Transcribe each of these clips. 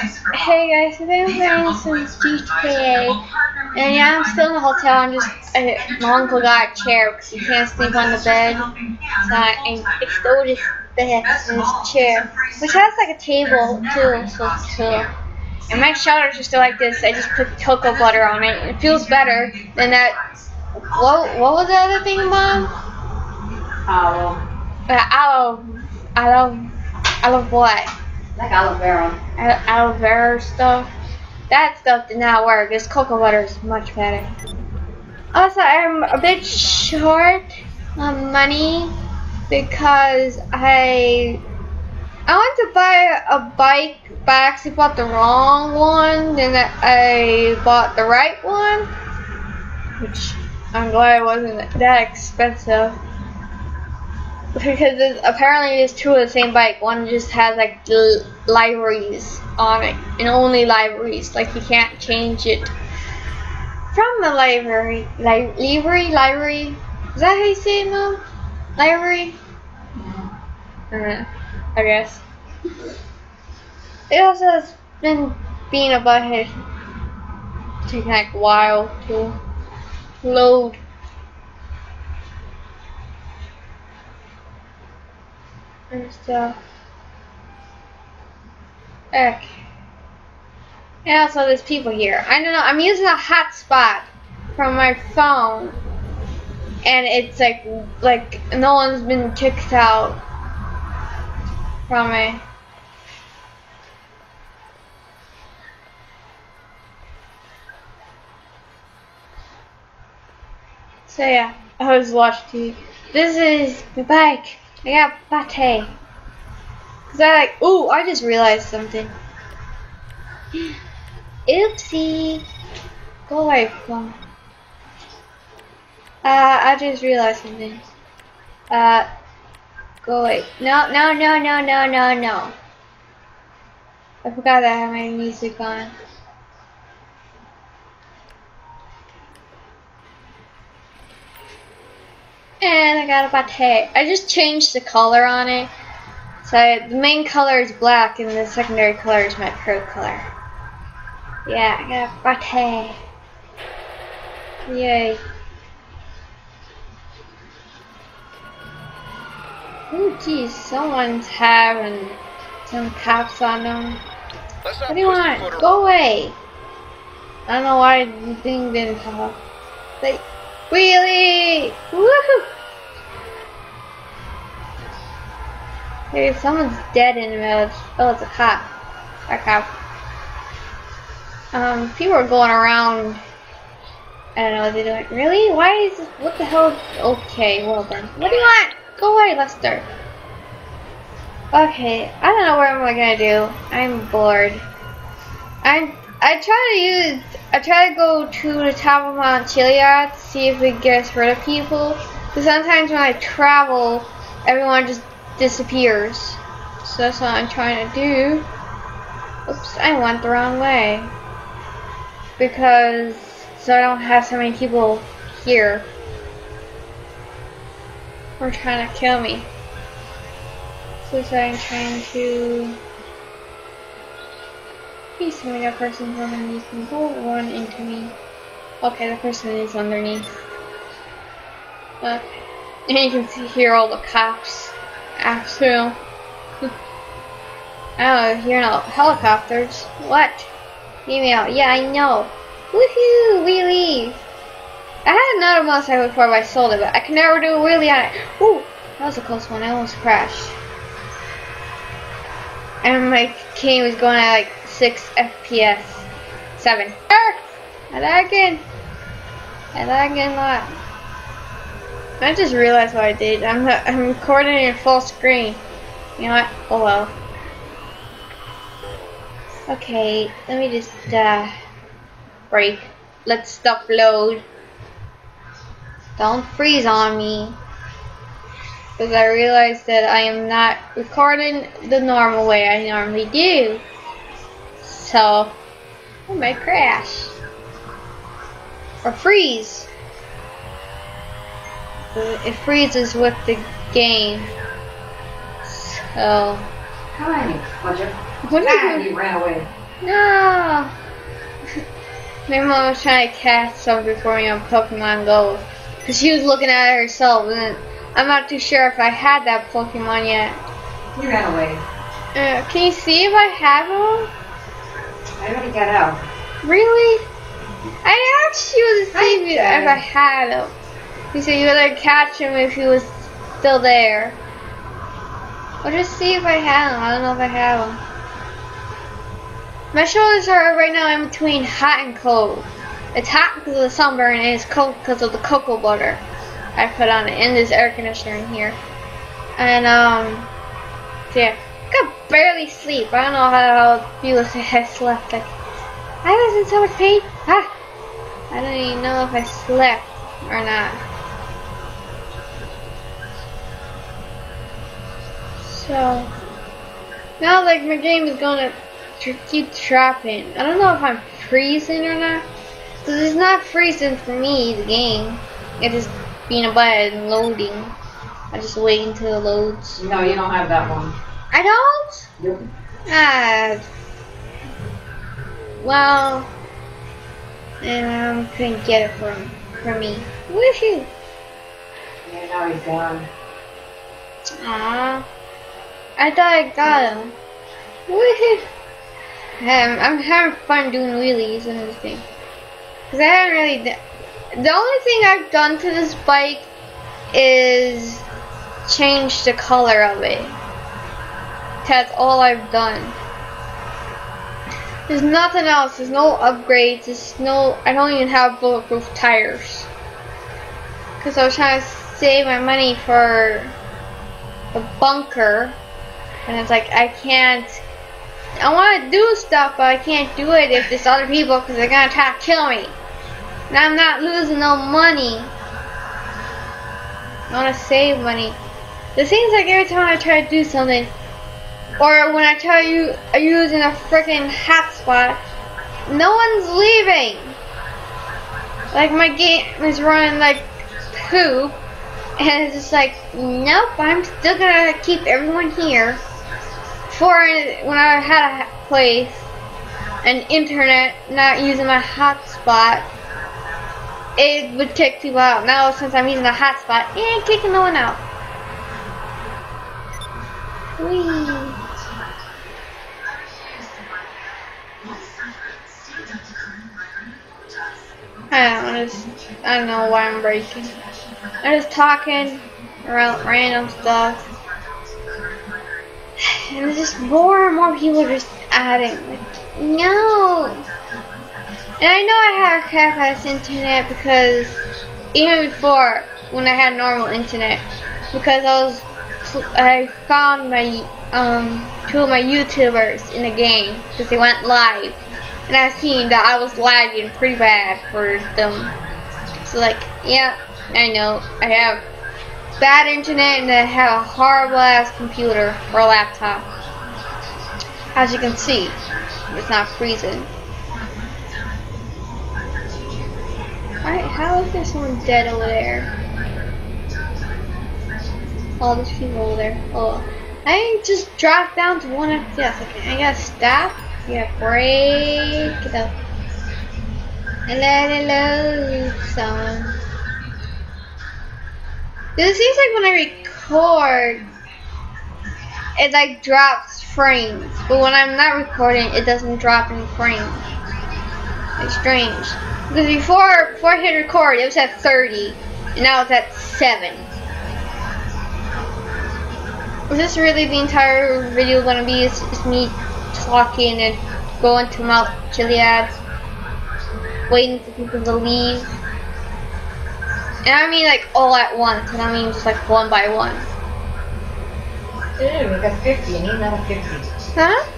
Hey guys, today I'm playing some GTA, and yeah, I'm still in the hotel. I'm just uh, my uncle got a chair because he can't sleep on the bed, so I, I stole his bed and his chair, which has like a table too, so it's cool. And my shoulders are still like this. I just put cocoa butter on it. It feels better than that. What what was the other thing, Mom? Aloe. Uh, aloe, aloe, aloe what? Like aloe vera. Al- aloe vera stuff. That stuff did not work. This cocoa butter is much better. Also, I'm a bit short on money because I I want to buy a bike, but I actually bought the wrong one. Then I bought the right one, which I'm glad it wasn't that expensive because it's, apparently there's two of the same bike. One just has like l- liveries on it, and only libraries. Like you can't change it from the library. Li- library, livery. Is that how you say it, Mom? Livery. Uh, I guess. It also has been being a butthead. Taking like a while to load. And stuff. Okay. And also there's people here. I don't know, I'm using a hotspot from my phone. And it's like like no one's been kicked out from me. So yeah, I was watching TV. This is the bike. I got Bati. Cause I like, ooh, I just realized something. Oopsie. Go away, phone. Uh, I just realized something. Uh, go away. No, no, no, no, no, no, no. I forgot that I had my music on. And I got a Bati. I just changed the color on it. So the main color is black and the secondary color is my pro color. Yeah, I got a Bati. Yay. Ooh, geez, someone's having some cops on them. What do you want? Go away. I don't know why the thing didn't come up. Wheelie! Woohoo! Hey, someone's dead in the middle. Oh, it's a cop. A cop. Um, people are going around. I don't know what they're doing. Really? Why is this? What the hell? Okay, well then. What do you want? Go away, Lester. Okay, I don't know what I'm gonna do. I'm bored. I'm. I try to use. I try to go to the top of Mount Chiliad to see if it gets rid of people. Because sometimes when I travel, everyone just disappears. So that's what I'm trying to do. Oops, I went the wrong way. Because so I don't have so many people here. Who are trying to kill me. So I'm trying to Please tell me that person's underneath me. Don't run into me. Okay, the person is underneath. Okay. And you can see here all the cops. After. oh, you're helicopters. What? Email. Yeah, I know. Woohoo! We leave. I had another motorcycle before, but I sold it, but I can never do a wheelie on it. Ooh! That was a close one. I almost crashed. And my cane was going at like 6 FPS. 7. Ah! I lag again. I lag again a lot. I just realized what I did. I'm, I'm recording in full screen. You know what? Oh well. Okay, let me just uh, break. Let's stop load. Don't freeze on me. Because I realized that I am not recording the normal way I normally do. So, I might crash. Or freeze. It freezes with the game. So, Come on, butcher. What Ah, you ran away. No! My mom was trying to catch something for me on Pokemon Go. Because she was looking at it herself, and I'm not too sure if I had that Pokemon yet. You ran away. Uh, can you see if I have him? I already got out. Really? I asked you to see if, you- if I had him. You said you would like catch him if he was still there. I'll just see if I have him. I don't know if I have him. My shoulders are right now in between hot and cold. It's hot because of the sunburn and it's cold because of the cocoa butter I put on it in this air conditioner in here. And um, yeah, I could barely sleep. I don't know how if I slept. Like I was in so much pain. Ah, I don't even know if I slept or not. So now, like my game is gonna tr- keep trapping. I don't know if I'm freezing or not. Cause it's not freezing for me. The game, it is being a bed and loading. I just wait until it loads. No, you don't have that one. I don't. Nope. Ah. Well, and um, couldn't get it from from me. Woohoo! Yeah, now he's gone. Aw. I thought I got him. Woohoo! Um, I'm having fun doing wheelies and everything. Cause I haven't really. The only thing I've done to this bike is change the color of it. That's all I've done. There's nothing else. There's no upgrades. There's no. I don't even have bulletproof tires. Cause I was trying to save my money for the bunker, and it's like I can't. I want to do stuff, but I can't do it if there's other people because they're gonna try to kill me. And I'm not losing no money. I want to save money. The thing's like every time I try to do something, or when I tell you I'm using a freaking hotspot, no one's leaving. Like my game is running like poop, and it's just like, nope, I'm still gonna keep everyone here. For when I had a place and internet, not using my hotspot, it would kick people out. Now since I'm using the hotspot, it ain't kicking no one out. Whee. I don't know, just, I don't know why I'm breaking. I'm just talking around random stuff. And it's just more and more people just adding. Like, no! And I know I have half-ass internet because even before, when I had normal internet, because I was, I found my, um, two of my YouTubers in the game because they went live, and I seen that I was lagging pretty bad for them. So like, yeah, I know I have bad internet and I have a horrible ass computer or laptop. As you can see, it's not freezing. Alright, how is there someone dead over there? All these people over there. Oh, I just dropped down to one FPS. Okay, I gotta. Yeah, break it up. And it load someone. It seems like when I record, it like drops frames, but when I'm not recording, it doesn't drop any frames. It's strange. Because before, before I hit record, it was at 30, and now it's at 7. Is this really the entire video gonna be? Is, is me talking and going to Mount Chiliad, waiting for people to leave? And I mean like all at once, and I mean just like one by one. Ew, we got 50. I need another 50. Huh?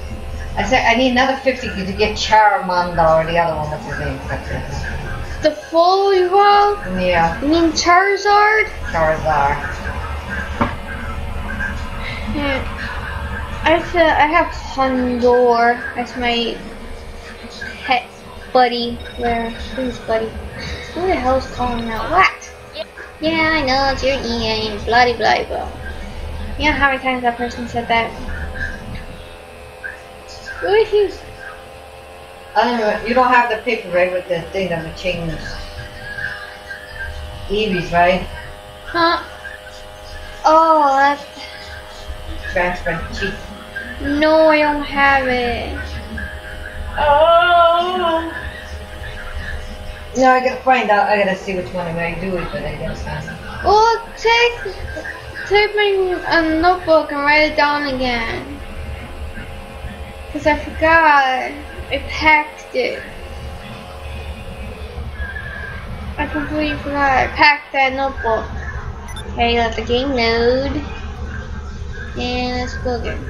I said I need another 50 to get Charmander or the other one. What's his name? The full evolve? Yeah, You mean Charizard? Charizard. Yeah. I have, I have Condor as my pet buddy. Where? Who's buddy? Who the hell's calling out? What? Yeah, I know it's your Ian. Bloody bloody blah. You know how many times that person said that? Woohoo! I don't know, you don't have the paper, right, with the thing that would change Eevees, right? Huh? Oh, that's... Transfer cheap. No, I don't have it. Oh! No, I gotta find out. I gotta see which one I'm gonna do it, but I guess not. Well, take, take my uh, notebook and write it down again. Because I forgot. I packed it. I completely forgot. I packed that notebook. Okay, let the game load. And let's go again.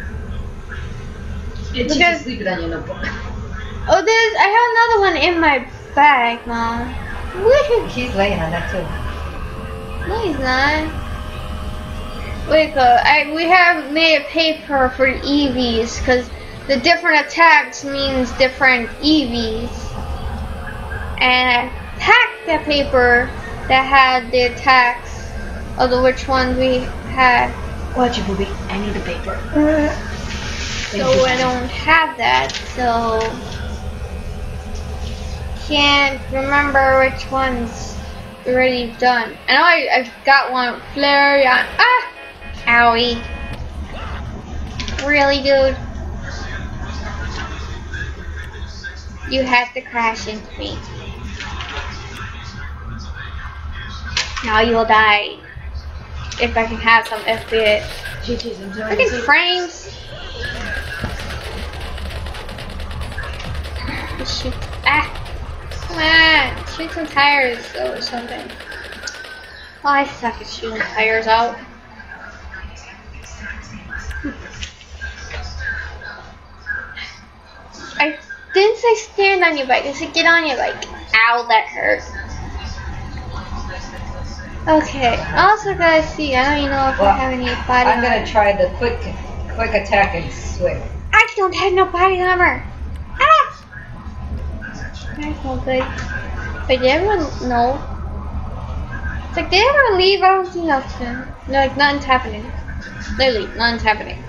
It's Because- just leave it on your notebook. Oh, there's. I have another one in my bag, Mom. Woohoo! He's laying on that too. No, he's not. Wait, uh, I, we have made a paper for Eevees because the different attacks means different Eevees. And I packed that paper that had the attacks of the which ones we had. Watch it, booby. I need the paper. So I don't have that, so can't remember which ones already done. I know I, I've got one with Flareon. Ah! Owie. Really, dude? You had to crash into me. Now you will die. If I can have some FPS. GG's enjoying Frames. Shoot. Ah. Come on. Shoot some tires or something. Oh, I suck at shooting tires out. I didn't say stand on your bike. I said get on your bike. Ow, that hurt. Okay. I also gotta see. I don't even know if I have any body I'm gonna armor. try the quick, quick attack and swift. I don't have no body armor. Good. But did everyone know? It's like, did everyone leave? I don't see nothing. No, like, nothing's happening. Literally, nothing's happening.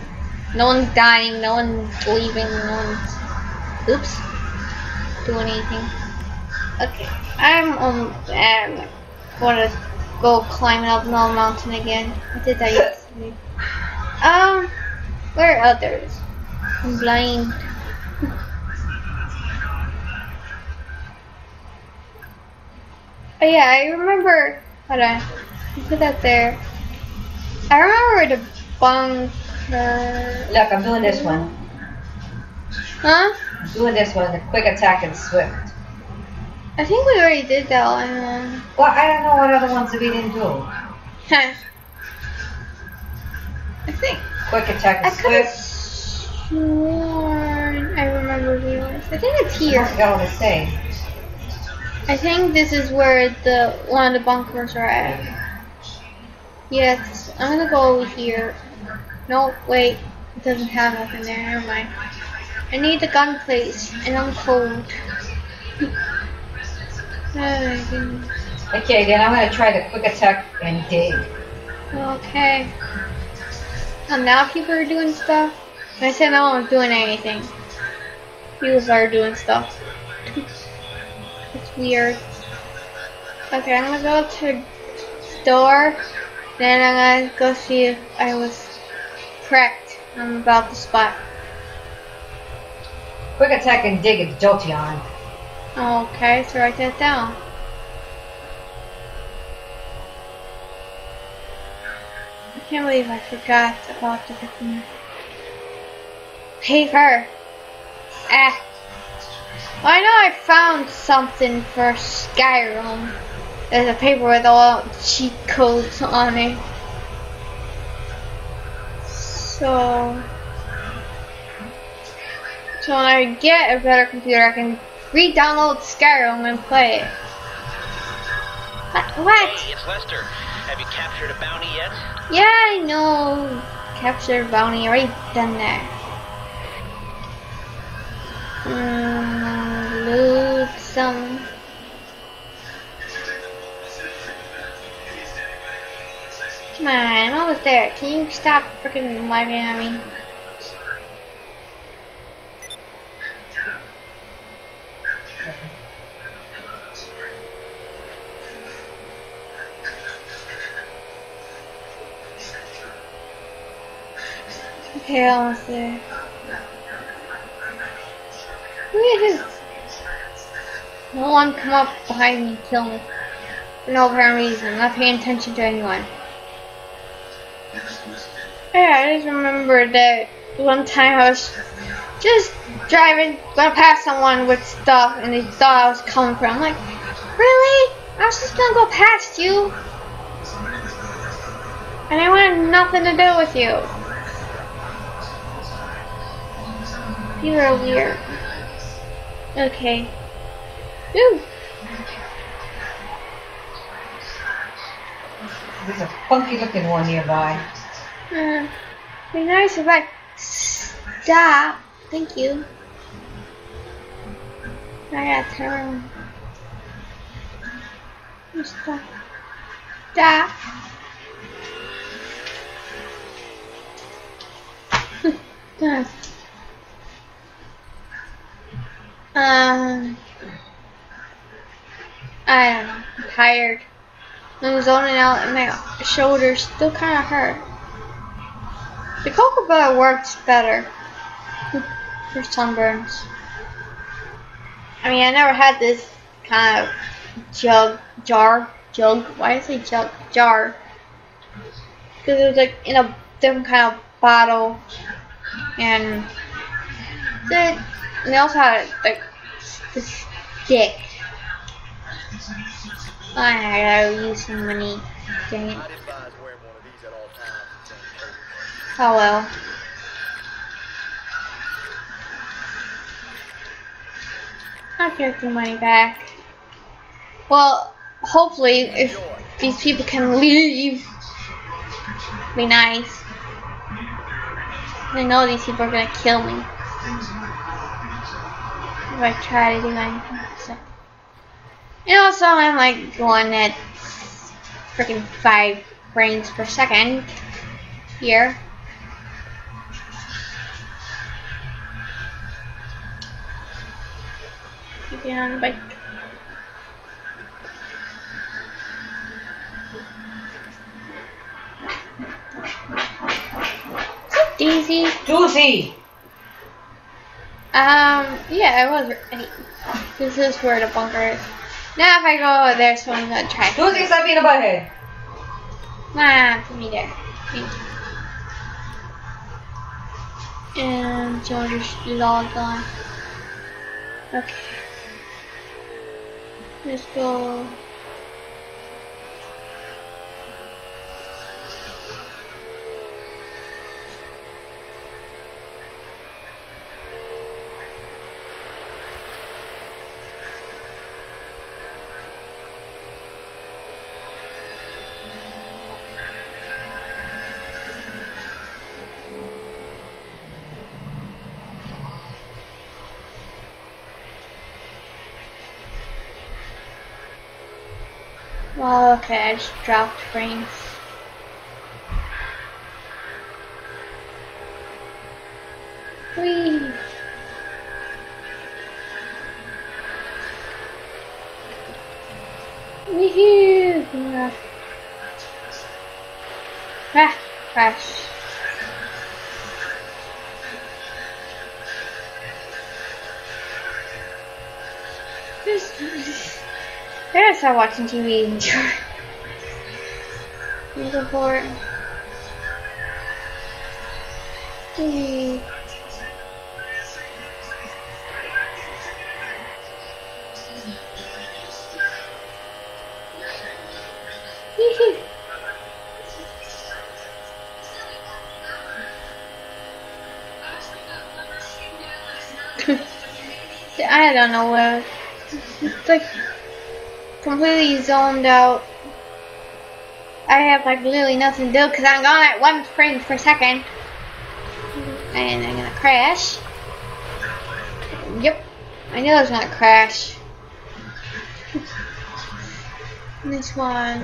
No one's dying, no one's leaving, no one's. Oops. Doing anything. Okay. I'm, um, um, gonna go climbing up Null Mountain again. I did that yesterday. Um, where are others? I'm blind. Oh yeah, I remember. Hold on. Put that there. I remember the bunker. Uh, Look, I'm doing this one. Huh? I'm doing this one, the quick attack and swift. I think we already did that one. Well, I don't know what other ones we didn't do. Huh. I think Quick attack I and have swift. sworn I remember viewers. I think it's here. must got what to say. I think this is where the one of the bunkers are at. Yes, I'm gonna go over here. No, wait, it doesn't have nothing there. Never mind. I need the gun place, and I'm cold. Oh. Okay, then I'm gonna try the quick attack and dig. Okay. And now people are doing stuff. I said no one's doing anything. People are doing stuff. Weird. Okay, I'm gonna go to the store. Then I'm gonna go see if I was correct. I'm about the spot. Quick attack and dig at Jolteon. Okay, so write that down. I can't believe I forgot about the freaking paper. Ah. I know I found something for Skyrim. There's a paper with all cheat codes on it. So, so when I get a better computer, I can re-download Skyrim and play it. What? What? Hey, it's Lester. Have you captured a bounty yet? Yeah, I know. Capture bounty. Already done that. Mm, move some Come on, I'm almost there. Can you stop freaking lagging at me? Okay, almost there. Woohoo! No one come up behind me and kill me. For no apparent reason. I'm not paying attention to anyone. Yeah, I just remember that one time I was just driving, gonna pass someone with stuff, and they thought I was coming for. 'em. I'm like, really? I was just gonna go past you, and I wanted nothing to do with you. You are weird. Okay. Ooh. There's a funky looking one nearby. Uh, be nice if I stop. Thank you. I gotta turn. Stop. Stop. Done. Um, I don't know. I'm tired. I'm zoning out and my shoulders still kind of hurt. The cocoa butter works better for sunburns. I mean, I never had this kind of jug, jar, jug. Why did I say jug, jar? Because it was like in a different kind of bottle, and the, and they also had like the stick. Of these at all times. It's uncovered. Oh well. I'll get the money back. Well, hopefully, if these people can leave, be nice. I know these people are gonna kill me if I try to do anything. So. And also, I'm like going at freaking five frames per second here. Get on the bike. Daisy. Juicy! Um, yeah, I was. This is where the bunker is. Now if I go there, someone's gonna try. Juicy, stop being a butthead. Nah, put me there. Thank you. And George is all gone. Okay. Let's go. Well, okay, I just dropped frames. Whee! Woohoo! Yeah. Ah, crash. Just, I watching TV and enjoy. Report. TV. I don't know where. It's like completely zoned out. I have like literally nothing to do because I'm going at one frame per second. And I'm gonna crash. Yep. I knew I was gonna crash. this one.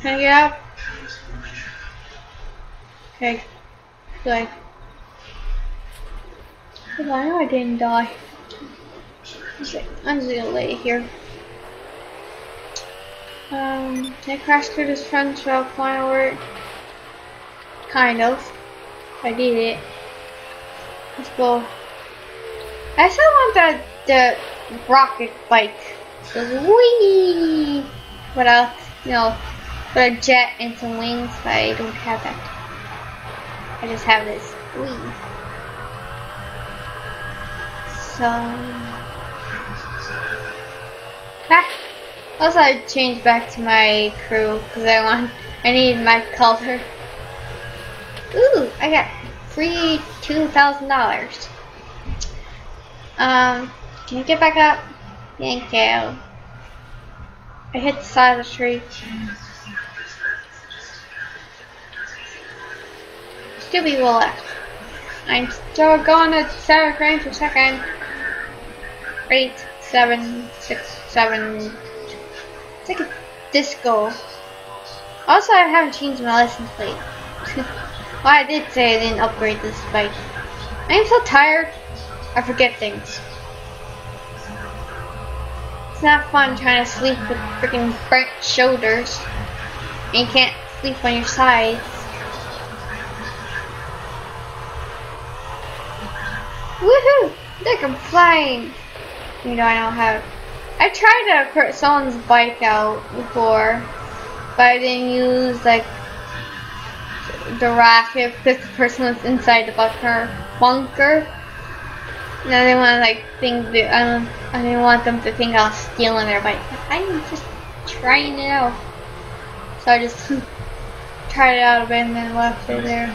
Can I get out? Okay. Good. Good, I know I didn't die. I'm just gonna lay here. Um, I crash through this front so I'll over? Kind of. I did it. Let's go. I still want the the rocket bike. Wee. What else? You know, with a jet and some wings, but I don't have that. I just have this wee. So. Also, I changed back to my crew because I want. I need my color. Ooh, I got free two thousand dollars. Um, can you get back up? Thank you. I hit the side of the tree. Still be well left. I'm still going at seven frames per second. Eight, seven, six, seven. It's like a disco. Also, I haven't changed my license plate. well, I did say I didn't upgrade this bike. I'm so tired. I forget things. It's not fun trying to sleep with freaking burnt shoulders. And you can't sleep on your sides. Woohoo! Look, I'm flying! You know, I don't have... I tried to put someone's bike out before, but I didn't use, like, the racket because the person was inside the bunker. bunker. And I didn't want to, like, think that, I, don't, I didn't want them to think I was stealing their bike. I'm just trying it out. So I just tried it out a bit and then left it there.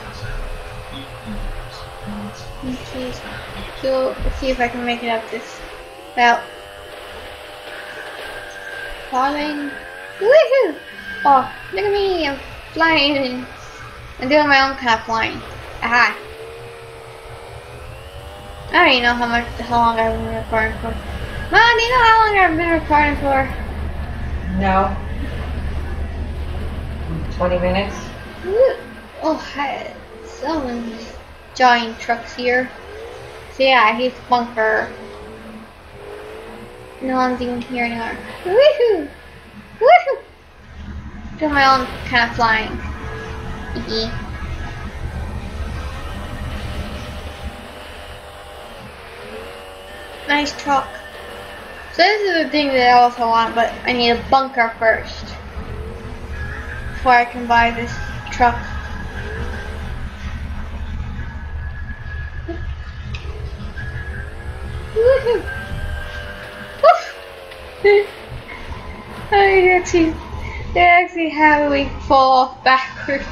Okay, so see if I can make it up this route. Falling. Woohoo! Oh, look at me, I'm flying. I'm doing my own kind of flying. Aha. I don't even know how much, how long I've been recording for. Mom, do you know how long I've been recording for? No. 20 minutes? Woo. Oh, hi. Someone's giant trucks here. So yeah, he's bunker. No one's even here anymore. Woohoo! Woohoo! Do my own kind of flying. Hee Nice truck. So this is the thing that I also want, but I need a bunker first. Before I can buy this truck. Woohoo! I actually, they actually have me fall off backwards.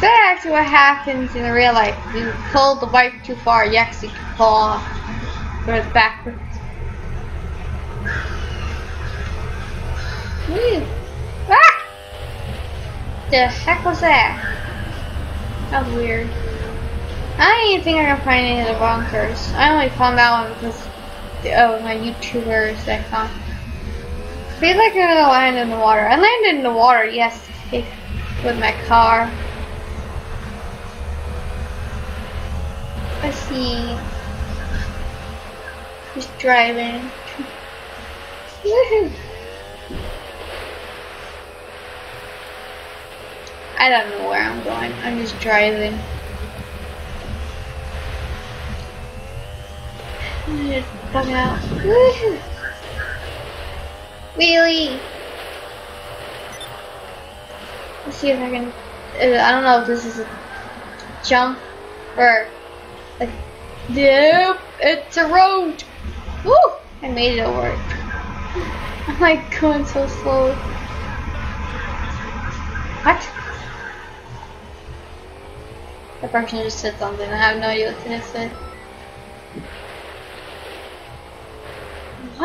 That's actually what happens in real life. You pull the bike too far, you actually fall off. Goes backwards. Woo! Ah! The heck was that? That was weird. I don't even think I can find any of the bunkers. I only found that one because of my YouTubers that found. I feel like I'm gonna land in the water. I landed in the water yesterday with my car. Let's see. Just driving. I don't know where I'm going. I'm just driving. I'm just bug out. Wheelie! Let's see if I can. uh, I don't know if this is a jump or a. Nope! It's a road! Woo! I made it work. I'm like going so slow. What? The person just said something. I have no idea what they said.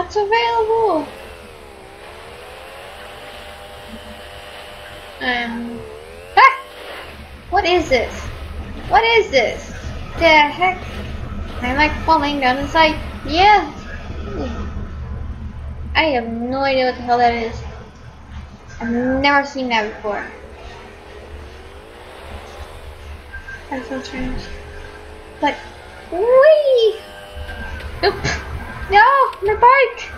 What's available? Um. Ah! What is this? What is this? The heck? I'm like falling down the side. Yeah. I have no idea what the hell that is. I've never seen that before. That's so strange. But, wee! Nope. My bike!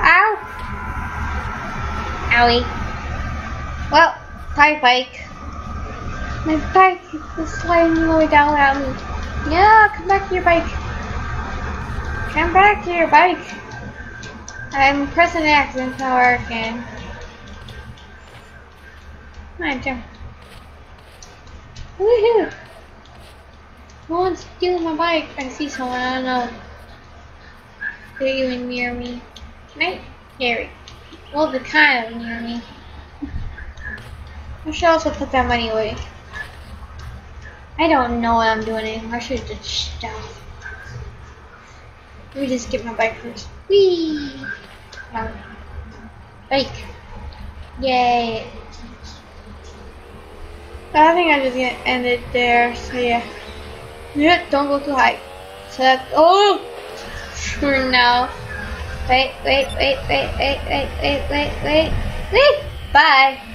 Ow! Owie. Well, bye bike. My bike is sliding all the way down at me. Yeah, come back to your bike. Come back to your bike. I'm pressing X it's not working. Come on, jump. Woohoo! No one's stealing my bike. I see someone, I don't know. They're even near me. Right? Gary. Well, kind of near me. I should also put that money away. I don't know what I'm doing anymore. I should just stuff. Let me just get my bike first. Whee! Um, bike. Yay. I think I'm just gonna end it there. So yeah. Yeah, don't go too high. So that, oh! Wait, wait, wait, wait, wait, wait, wait, wait, wait, wait. Bye.